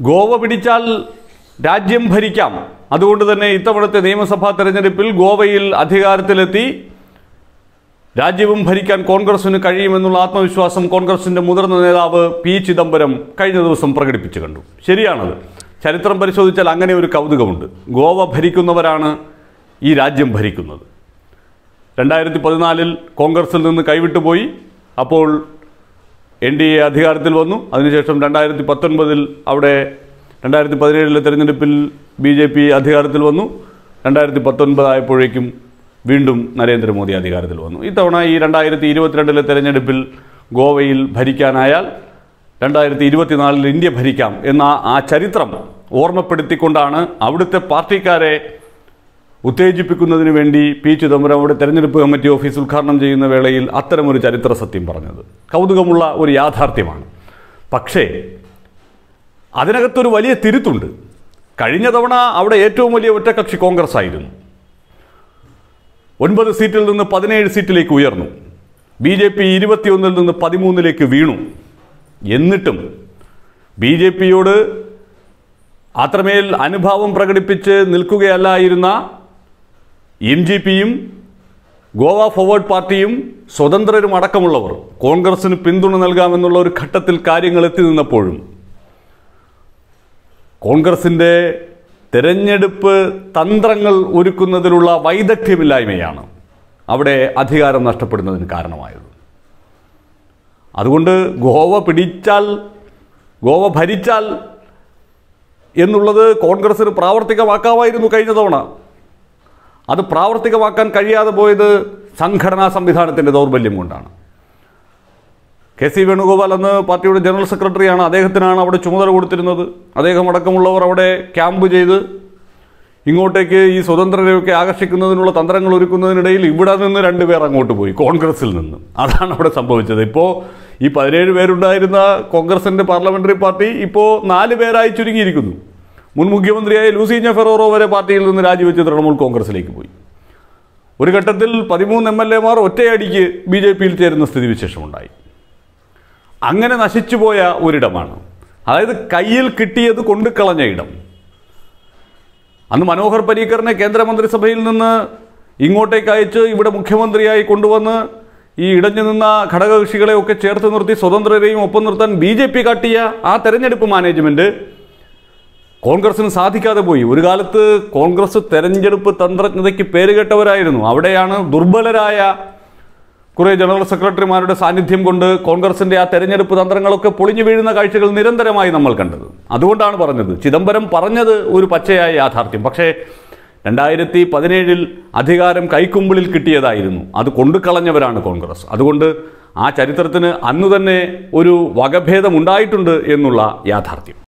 ഗോവ പിടിച്ചാൽ രാജ്യം ഭരിക്കാം. അതുകൊണ്ട് തന്നെ ഇത്തവണത്തെ നിയമസഭാ തെരഞ്ഞെടുപ്പിൽ ഗോവയിൽ അധികാരത്തിലെത്തി രാജ്യവും ഭരിക്കാൻ കോൺഗ്രസിന് കഴിയുമെന്നുള്ള ആത്മവിശ്വാസം കോൺഗ്രസിന്റെ മുതിർന്ന നേതാവ് പി ചിദംബരം കഴിഞ്ഞ ദിവസം പ്രകടിപ്പിച്ചു കണ്ടു. ശരിയാണത്. ചരിത്രം പരിശോധിച്ചാൽ അങ്ങനെ ഒരു കൗതുകമുണ്ട്. ഗോവ ഭരിക്കുന്നവരാണ് ഈ രാജ്യം ഭരിക്കുന്നത്. രണ്ടായിരത്തി പതിനാലിൽ കോൺഗ്രസിൽ നിന്ന് കൈവിട്ടുപോയി. അപ്പോൾ എൻ ഡി എ അധികാരത്തിൽ വന്നു. അതിനുശേഷം രണ്ടായിരത്തി പത്തൊൻപതിൽ അവിടെ രണ്ടായിരത്തി പതിനേഴിലെ തെരഞ്ഞെടുപ്പിൽ ബി ജെ പി അധികാരത്തിൽ വന്നു. രണ്ടായിരത്തി പത്തൊൻപത് ആയപ്പോഴേക്കും വീണ്ടും നരേന്ദ്രമോദി അധികാരത്തിൽ വന്നു. ഇത്തവണ ഈ രണ്ടായിരത്തി ഇരുപത്തിരണ്ടിലെ തെരഞ്ഞെടുപ്പിൽ ഗോവയിൽ ഭരിക്കാനായാൽ രണ്ടായിരത്തി ഇരുപത്തിനാലിൽ ഇന്ത്യ ഭരിക്കാം എന്ന ആ ചരിത്രം ഓർമ്മപ്പെടുത്തിക്കൊണ്ടാണ് അവിടുത്തെ പാർട്ടിക്കാരെ ഉത്തേജിപ്പിക്കുന്നതിന് വേണ്ടി പി ചിദംബരം അവിടെ തെരഞ്ഞെടുപ്പ് കമ്മിറ്റി ഓഫീസ് ഉദ്ഘാടനം ചെയ്യുന്ന വേളയിൽ അത്തരമൊരു ചരിത്ര സത്യം പറഞ്ഞത്. കൗതുകമുള്ള ഒരു യാഥാർത്ഥ്യമാണ്. പക്ഷേ അതിനകത്തൊരു വലിയ തിരുത്തുണ്ട്. കഴിഞ്ഞ തവണ അവിടെ ഏറ്റവും വലിയ ഒറ്റകക്ഷി കോൺഗ്രസ് ആയിരുന്നു. ഒൻപത് സീറ്റിൽ നിന്ന് പതിനേഴ് സീറ്റിലേക്ക് ഉയർന്നു. ബി ജെ പി ഇരുപത്തിയൊന്നിൽ നിന്ന് പതിമൂന്നിലേക്ക് വീണു. എന്നിട്ടും ബി ജെ പിയോട് അത്രമേൽ അനുഭാവം പ്രകടിപ്പിച്ച് നിൽക്കുകയല്ലായിരുന്ന എം ജി പിയും ഗോവ ഫോർവേഡ് പാർട്ടിയും സ്വതന്ത്രരും അടക്കമുള്ളവർ കോൺഗ്രസിന് പിന്തുണ നൽകാമെന്നുള്ള ഒരു ഘട്ടത്തിൽ കാര്യങ്ങൾ എത്തി നിന്നപ്പോഴും കോൺഗ്രസിന്റെ തെരഞ്ഞെടുപ്പ് തന്ത്രങ്ങൾ ഒരുക്കുന്നതിലുള്ള വൈദഗ്ധ്യമില്ലായ്മയാണ് അവിടെ അധികാരം നഷ്ടപ്പെടുന്നതിന് കാരണമായത്. അതുകൊണ്ട് ഗോവ പിടിച്ചാൽ ഗോവ ഭരിച്ചാൽ എന്നുള്ളത് കോൺഗ്രസിന് പ്രാവർത്തികമാക്കാമായിരുന്നു കഴിഞ്ഞ തവണ. അത് പ്രാവർത്തികമാക്കാൻ കഴിയാതെ പോയത് സംഘടനാ സംവിധാനത്തിന്റെ ദൗർബല്യം കൊണ്ടാണ്. കെ സി വേണുഗോപാൽ അന്ന് പാർട്ടിയുടെ ജനറൽ സെക്രട്ടറിയാണ്. അദ്ദേഹത്തിനാണ് അവിടെ ചുമതല കൊടുത്തിരുന്നത്. അദ്ദേഹം അടക്കമുള്ളവർ അവിടെ ക്യാമ്പ് ചെയ്ത് ഇങ്ങോട്ടേക്ക് ഈ സ്വതന്ത്രരെയൊക്കെ ആകർഷിക്കുന്നതിനുള്ള തന്ത്രങ്ങൾ ഒരുക്കുന്നതിനിടയിൽ ഇവിടെ നിന്ന് രണ്ടുപേർ അങ്ങോട്ട് പോയി കോൺഗ്രസിൽ നിന്ന്. അതാണ് അവിടെ സംഭവിച്ചത്. ഇപ്പോൾ ഈ പതിനേഴ് പേരുണ്ടായിരുന്ന കോൺഗ്രസിന്റെ പാർലമെന്ററി പാർട്ടി ഇപ്പോൾ നാല് പേരായി ചുരുങ്ങിയിരിക്കുന്നു. മുൻ മുഖ്യമന്ത്രിയായ ലൂസി ഫെറോറോ വരെ പാർട്ടിയിൽ നിന്ന് രാജിവെച്ച് തൃണമൂൽ കോൺഗ്രസിലേക്ക് പോയി. ഒരു ഘട്ടത്തിൽ പതിമൂന്ന് എം എൽ എമാർ ഒറ്റയടിക്ക് ബി ജെ പിയിൽ ചേരുന്ന സ്ഥിതിവിശേഷമുണ്ടായി. അങ്ങനെ നശിച്ചുപോയ ഒരിടമാണ്. അതായത് കയ്യിൽ കിട്ടിയത് കൊണ്ട് കളഞ്ഞ ഇടം. അന്ന് മനോഹർ പരീക്കറിനെ കേന്ദ്രമന്ത്രിസഭയിൽ നിന്ന് ഇങ്ങോട്ടേക്ക് അയച്ച് ഇവിടെ മുഖ്യമന്ത്രിയായി കൊണ്ടുവന്ന് ഈ ഇടഞ്ഞു നിന്ന ഘടകകക്ഷികളെയൊക്കെ ചേർത്ത് നിർത്തി സ്വതന്ത്രരെയും ഒപ്പം നിർത്താൻ ബി കാട്ടിയ ആ തെരഞ്ഞെടുപ്പ് മാനേജ്മെന്റ് കോൺഗ്രസിന് സാധിക്കാതെ പോയി. ഒരു കാലത്ത് കോൺഗ്രസ് തെരഞ്ഞെടുപ്പ് തന്ത്രജ്ഞതയ്ക്ക് പേരുകെട്ടവരായിരുന്നു അവിടെയാണ് ദുർബലരായ കുറേ ജനറൽ സെക്രട്ടറിമാരുടെ സാന്നിധ്യം കൊണ്ട് കോൺഗ്രസിന്റെ ആ തെരഞ്ഞെടുപ്പ് തന്ത്രങ്ങളൊക്കെ പൊളിഞ്ഞു വീഴുന്ന കാഴ്ചകൾ നിരന്തരമായി നമ്മൾ കണ്ടത്. അതുകൊണ്ടാണ് പറഞ്ഞത്. ചിദംബരം പറഞ്ഞത് ഒരു പച്ചയായ യാഥാർത്ഥ്യം. പക്ഷേ രണ്ടായിരത്തി പതിനേഴിൽ അധികാരം കൈക്കുമ്പിളിൽ കിട്ടിയതായിരുന്നു. അത് കൊണ്ടുകളഞ്ഞവരാണ് കോൺഗ്രസ്. അതുകൊണ്ട് ആ ചരിത്രത്തിന് അന്ന് തന്നെ ഒരു വകഭേദമുണ്ടായിട്ടുണ്ട് എന്നുള്ള യാഥാർത്ഥ്യം.